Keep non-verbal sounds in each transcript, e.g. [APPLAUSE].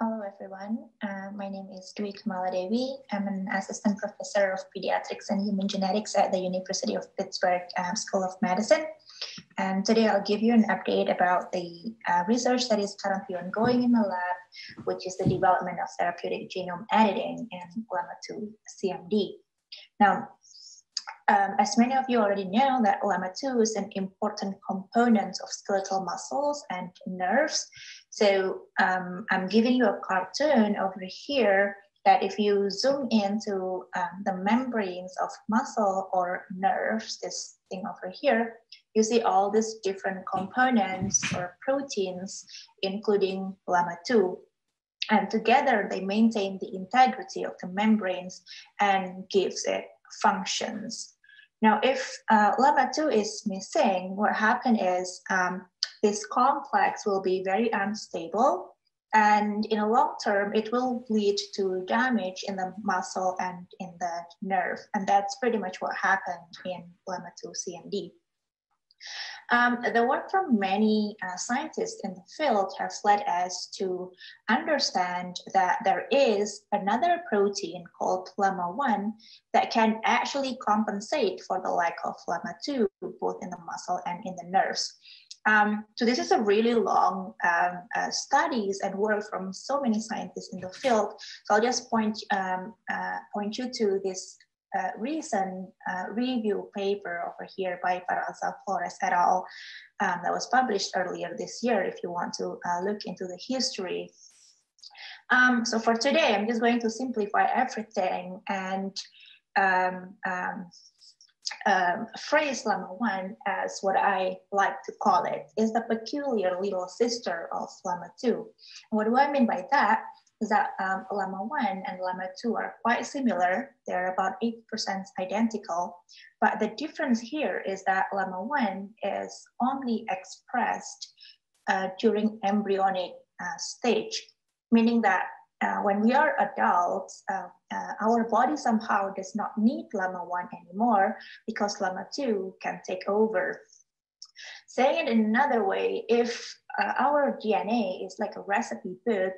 Hello, everyone. Uh, my name is Dwi Kamaladewi. I'm an assistant professor of pediatrics and human genetics at the University of Pittsburgh um, School of Medicine. And today I'll give you an update about the uh, research that is currently ongoing in the lab, which is the development of therapeutic genome editing in LAMA2 CMD. Now, um, as many of you already know that LAMA2 is an important component of skeletal muscles and nerves. So um, I'm giving you a cartoon over here that if you zoom into um, the membranes of muscle or nerves, this thing over here, you see all these different components or proteins, including LAMA2. And together they maintain the integrity of the membranes and gives it functions. Now, if uh, LAMA2 is missing, what happens is um, this complex will be very unstable and in a long term, it will lead to damage in the muscle and in the nerve. And that's pretty much what happened in LAMA2 CMD. Um, the work from many uh, scientists in the field has led us to understand that there is another protein called LAMA1 that can actually compensate for the lack of LAMA2, both in the muscle and in the nerves. Um, so this is a really long um, uh, studies and work from so many scientists in the field. So I'll just point um, uh, point you to this uh, recent uh, review paper over here by Peraza Flores et al. Um, that was published earlier this year if you want to uh, look into the history. Um, so for today, I'm just going to simplify everything and um, phrase LAMA1 as what I like to call it is the peculiar little sister of LAMA2. what do I mean by that? is that um, Lama 1 and Lama 2 are quite similar. They're about 8% identical. But the difference here is that Lama 1 is only expressed uh, during embryonic uh, stage, meaning that uh, when we are adults, uh, uh, our body somehow does not need Lama 1 anymore because Lama 2 can take over. Saying it in another way, if uh, our DNA is like a recipe book,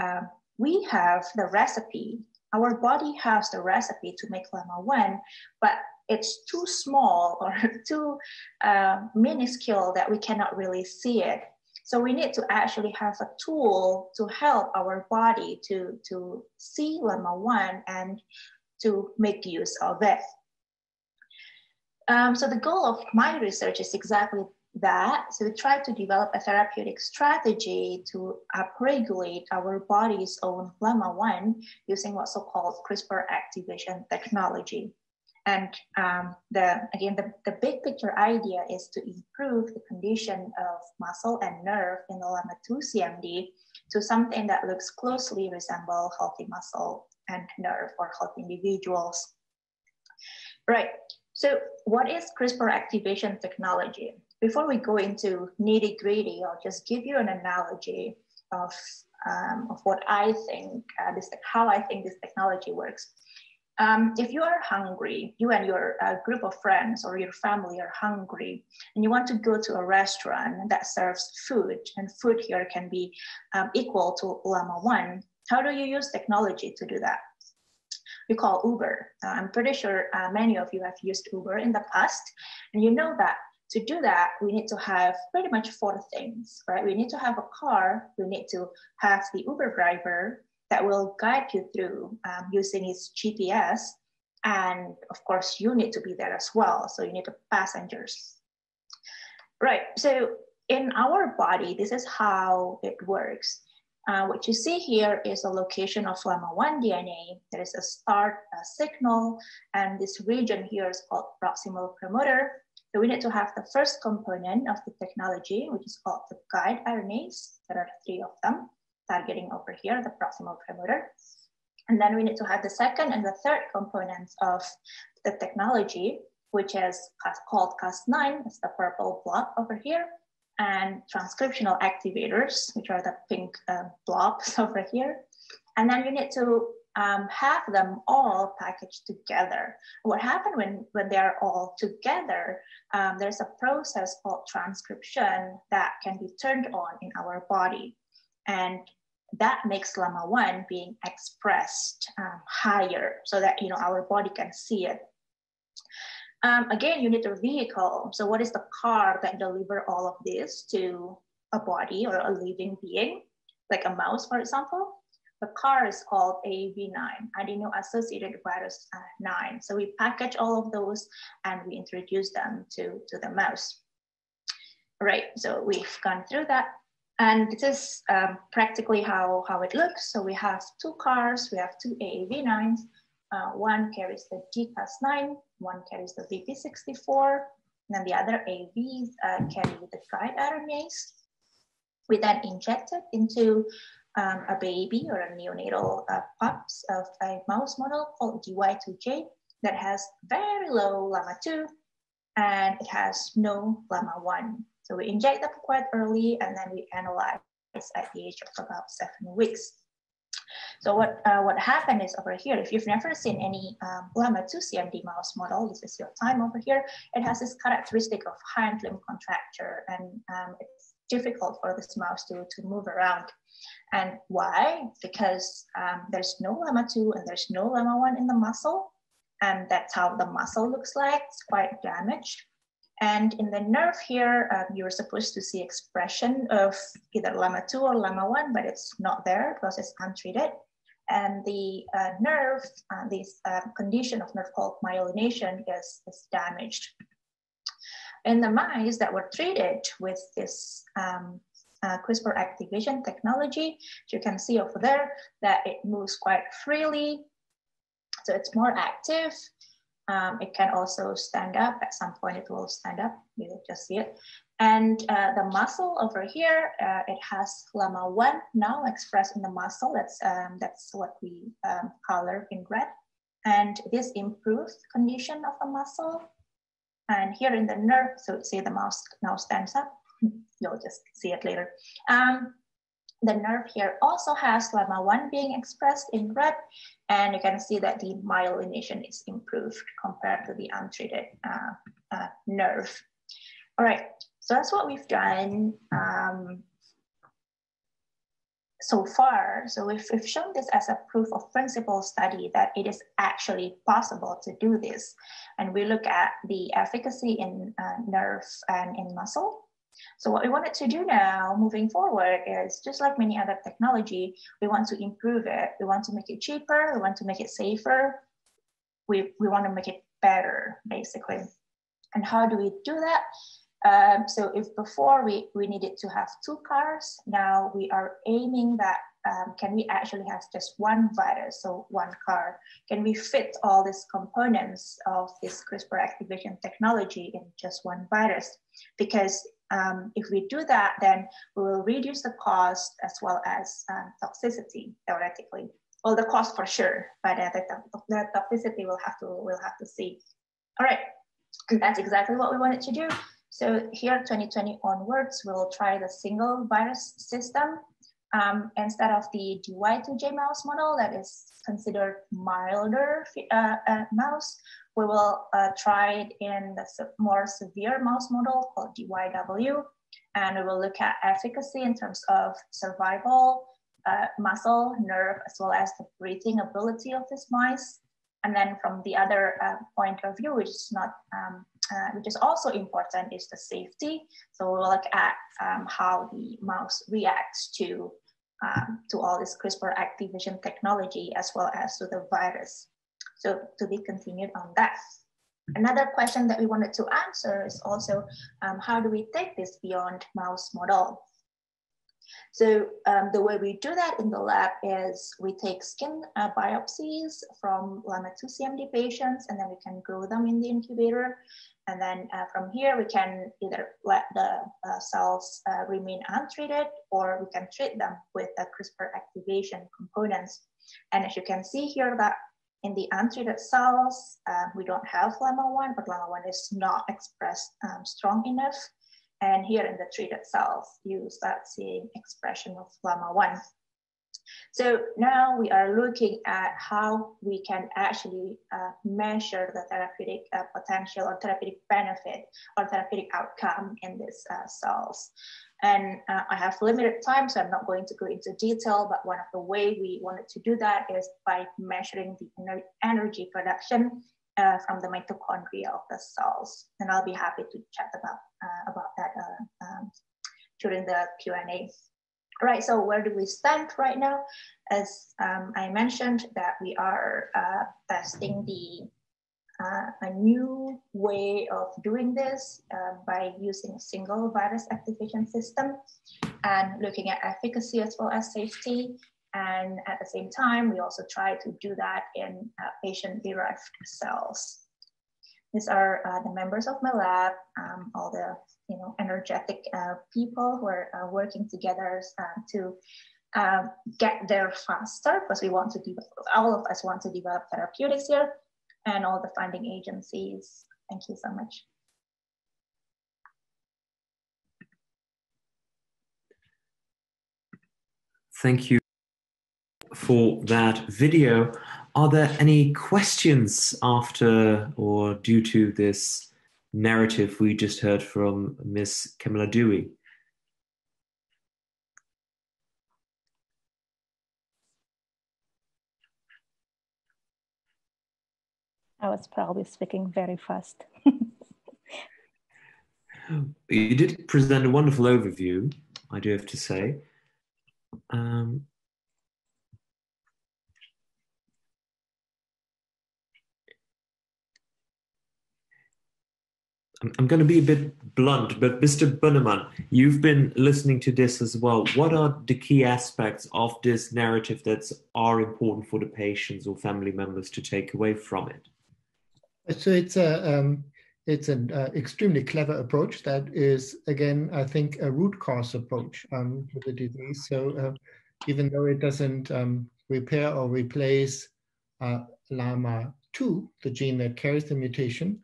um, we have the recipe. Our body has the recipe to make Lama 1, but it's too small or [LAUGHS] too uh, minuscule that we cannot really see it. So we need to actually have a tool to help our body to, to see Lama 1 and to make use of it. Um, so the goal of my research is exactly that. So we try to develop a therapeutic strategy to upregulate our body's own LAMA1 using what's so-called CRISPR activation technology. And um, the, again, the, the big picture idea is to improve the condition of muscle and nerve in the LAMA2 CMD to something that looks closely resemble healthy muscle and nerve or healthy individuals. Right, so what is CRISPR activation technology? Before we go into nitty gritty, I'll just give you an analogy of, um, of what I think, uh, this, how I think this technology works. Um, if you are hungry, you and your uh, group of friends or your family are hungry, and you want to go to a restaurant that serves food, and food here can be um, equal to Lama 1, how do you use technology to do that? We call Uber. Uh, I'm pretty sure uh, many of you have used Uber in the past, and you know that to do that, we need to have pretty much four things, right? We need to have a car, we need to have the Uber driver that will guide you through um, using its GPS. And of course, you need to be there as well. So you need the passengers. Right, so in our body, this is how it works. Uh, what you see here is a location of LAMA1 DNA. There is a start a signal, and this region here is called proximal promoter. So we need to have the first component of the technology, which is called the guide RNAs. There are three of them targeting over here, the proximal promoter. And then we need to have the second and the third components of the technology, which is called Cas9, it's the purple blob over here, and transcriptional activators, which are the pink uh, blobs [LAUGHS] over here. And then you need to um, have them all packaged together. What happens when, when they're all together, um, there's a process called transcription that can be turned on in our body. And that makes LAMA1 being expressed um, higher so that you know our body can see it. Um, again, you need a vehicle. So what is the car that deliver all of this to a body or a living being, like a mouse, for example? The car is called AAV9, adeno-associated virus uh, 9. So we package all of those and we introduce them to, to the mouse. All right, so we've gone through that. And this is um, practically how, how it looks. So we have two cars, we have two AAV9s. Uh, one carries the GCAS9, one carries the VP64, and then the other AAVs uh, carry the guide RNAs. We then inject it into um, a baby or a neonatal uh, pups of a mouse model called DY2J that has very low LAMA2 and it has no LAMA1. So we inject them quite early and then we analyze at the age of about seven weeks. So what, uh, what happened is over here, if you've never seen any um, LAMA2 CMD mouse model, this is your time over here, it has this characteristic of hind limb contracture and um, it's difficult for this mouse to, to move around. And why? Because um, there's no LAMA2 and there's no LAMA1 in the muscle. And that's how the muscle looks like. It's quite damaged. And in the nerve here, um, you're supposed to see expression of either LAMA2 or LAMA1, but it's not there because it's untreated. And the uh, nerve, uh, this uh, condition of nerve called myelination is, is damaged. In the mice that were treated with this um, uh, CRISPR activation technology, you can see over there that it moves quite freely. So it's more active. Um, it can also stand up. At some point, it will stand up. You just see it. And uh, the muscle over here, uh, it has LAMA1 now expressed in the muscle. That's, um, that's what we um, color in red. And this improves condition of the muscle. And here in the nerve, so see the mouse now stands up. [LAUGHS] You'll just see it later. Um, the nerve here also has LAMA1 being expressed in red, and you can see that the myelination is improved compared to the untreated uh, uh, nerve. All right, so that's what we've done um, so far. So we've, we've shown this as a proof of principle study that it is actually possible to do this. And we look at the efficacy in uh, nerve and in muscle. So what we wanted to do now, moving forward, is just like many other technology, we want to improve it. We want to make it cheaper. We want to make it safer. We, we want to make it better, basically. And how do we do that? Um, so if before we, we needed to have two cars, now we are aiming that um, can we actually have just one virus, so one car? Can we fit all these components of this CRISPR activation technology in just one virus? Because um, if we do that, then we will reduce the cost as well as um, toxicity theoretically. Well, the cost for sure, but uh, the, the toxicity we'll have to we'll have to see. All right, that's exactly what we wanted to do. So here, 2020 onwards, we'll try the single virus system um, instead of the DY2J mouse model that is considered milder uh, uh, mouse. We will uh, try it in the more severe mouse model called DYW, and we will look at efficacy in terms of survival, uh, muscle, nerve, as well as the breathing ability of this mice. And then from the other uh, point of view, which is not um, uh, which is also important, is the safety. So we'll look at um, how the mouse reacts to, um, to all this CRISPR activation technology as well as to the virus. So to be continued on that. Another question that we wanted to answer is also um, how do we take this beyond mouse model? So um, the way we do that in the lab is we take skin uh, biopsies from LAMA2 CMD patients and then we can grow them in the incubator. And then uh, from here, we can either let the uh, cells uh, remain untreated or we can treat them with the CRISPR activation components. And as you can see here that in the untreated cells, uh, we don't have LAMA1, but LAMA1 is not expressed um, strong enough. And here in the treated cells, you start seeing expression of LAMA1. So now we are looking at how we can actually uh, measure the therapeutic uh, potential or therapeutic benefit or therapeutic outcome in these uh, cells. And uh, I have limited time, so I'm not going to go into detail, but one of the way we wanted to do that is by measuring the ener energy production uh, from the mitochondria of the cells. And I'll be happy to chat about, uh, about that um, during the Q&A. Right, so where do we stand right now? As um, I mentioned that we are uh, testing the uh, a new way of doing this uh, by using a single virus activation system and looking at efficacy as well as safety. And at the same time, we also try to do that in uh, patient-derived cells. These are uh, the members of my lab, um, all the you know energetic uh, people who are uh, working together uh, to um, get there faster because we want to develop, all of us want to develop therapeutics here and all the funding agencies. Thank you so much. Thank you for that video. Are there any questions after or due to this narrative we just heard from Miss Ms. Kamaladewi? I was probably speaking very fast. [LAUGHS] you did present a wonderful overview, I do have to say. Um, I'm going to be a bit blunt, but Mr. Bunneman, you've been listening to this as well. What are the key aspects of this narrative that are important for the patients or family members to take away from it? So it's a um, it's an uh, extremely clever approach that is again I think a root cause approach um, to the disease. So uh, even though it doesn't um, repair or replace uh, LAMA2, the gene that carries the mutation,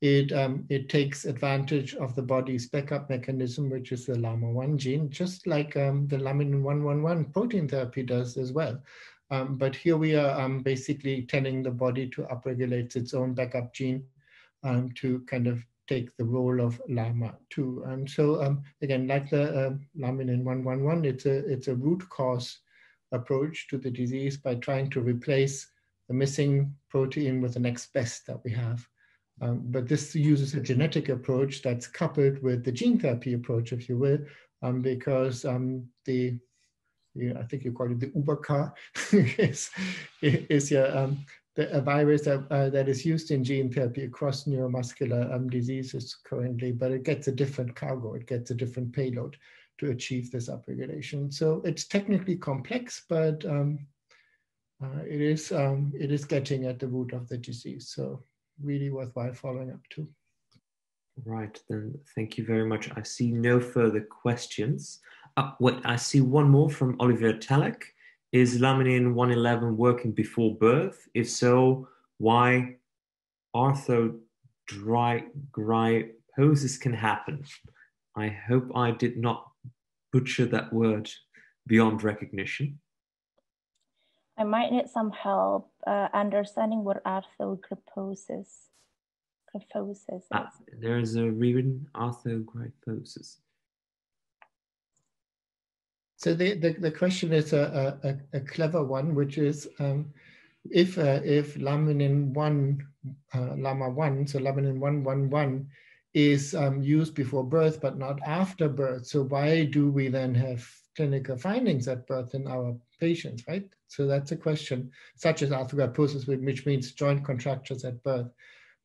it um, it takes advantage of the body's backup mechanism, which is the LAMA1 gene, just like um, the laminin 111 protein therapy does as well. Um, but here we are um, basically telling the body to upregulate its own backup gene um, to kind of take the role of LAMA2. And so um, again, like the uh, laminin 111, it's a, it's a root cause approach to the disease by trying to replace the missing protein with the next best that we have. Um, but this uses a genetic approach that's coupled with the gene therapy approach, if you will, um, because um, the you, I think you call it the Uber car, [LAUGHS] is, is yeah, um, the, a virus that, uh, that is used in gene therapy across neuromuscular um, diseases currently, but it gets a different cargo, it gets a different payload to achieve this upregulation. So it's technically complex, but um, uh, it is it is getting at the root of the disease. So really worthwhile following up too. Right, then thank you very much. I see no further questions. Uh, wait, I see one more from Oliver Talek. Is laminin 111 working before birth? If so, why arthrogryposis can happen? I hope I did not butcher that word beyond recognition. I might need some help uh, understanding what arthrogryposis gryphosis ah, there's a rewritten arthrogryposis. So the, the, the question is a, a, a, clever one, which is um, if uh, if laminin one uh, lama one, so laminin one one one is um, used before birth but not after birth. So why do we then have clinical findings at birth in our patients, right? So that's a question, such as arthrogryposis, which means joint contractures at birth,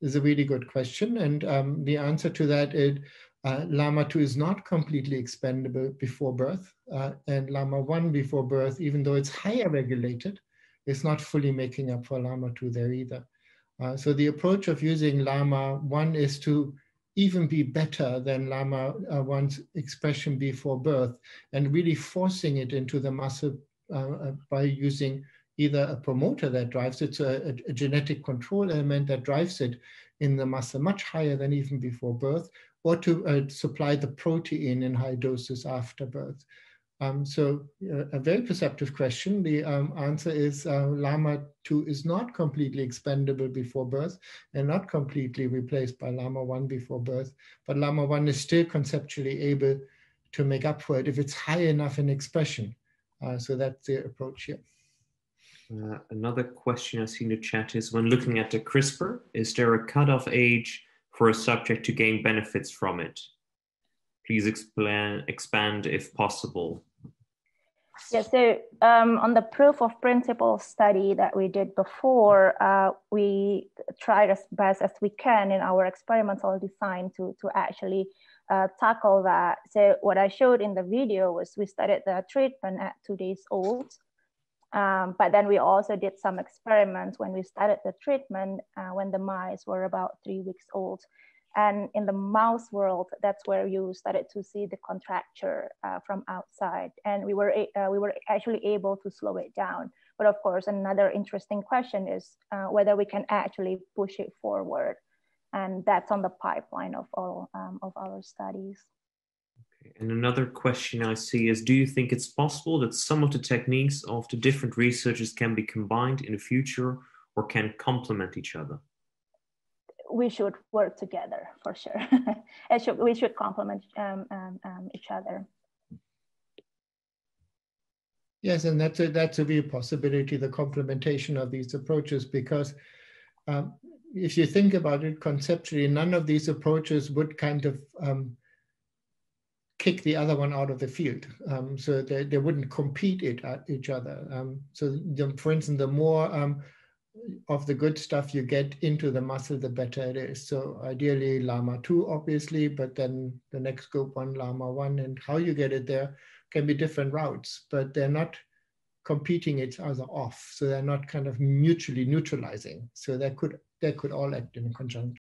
is a really good question. And um, the answer to that is uh, LAMA2 is not completely expendable before birth, uh, and LAMA1 before birth, even though it's higher regulated, is not fully making up for LAMA2 there either. Uh, so the approach of using LAMA1 is to even be better than LAMA1's expression before birth and really forcing it into the muscle uh, uh, by using either a promoter that drives it, so a, a, genetic control element that drives it in the muscle much higher than even before birth, or to uh, supply the protein in high doses after birth. Um, so uh, a very perceptive question. The um, answer is uh, Llama 2 is not completely expendable before birth and not completely replaced by Llama 1 before birth, but Llama 1 is still conceptually able to make up for it if it's high enough in expression. Uh, so that's the approach here. Uh, another question I see in the chat is when looking at the CRISPR, is there a cutoff age for a subject to gain benefits from it? Please explain, expand if possible. Yeah, so um, on the proof of principle study that we did before, uh, we tried as best as we can in our experimental design to, to actually uh, tackle that. So what I showed in the video was we started the treatment at two days old, um, but then we also did some experiments when we started the treatment uh, when the mice were about three weeks old. And in the mouse world, that's where you started to see the contracture uh, from outside. And we were, uh, we were actually able to slow it down. But of course, another interesting question is uh, whether we can actually push it forward. And that's on the pipeline of all um, of our studies. Okay. And another question I see is, do you think it's possible that some of the techniques of the different researchers can be combined in the future or can complement each other? we should work together for sure. [LAUGHS] should, we should complement um, um, um, each other. Yes, and that's a, that's a real possibility, the complementation of these approaches, because um, if you think about it conceptually, none of these approaches would kind of um, kick the other one out of the field. Um, so they, they wouldn't compete it at each other. Um, so the, for instance, the more um, of the good stuff you get into the muscle, the better it is. So ideally Llama 2, obviously, but then the next group one, Llama 1, and how you get it there can be different routes, but they're not competing each other off. So they're not kind of mutually neutralizing. So they could, they could all act in conjunction.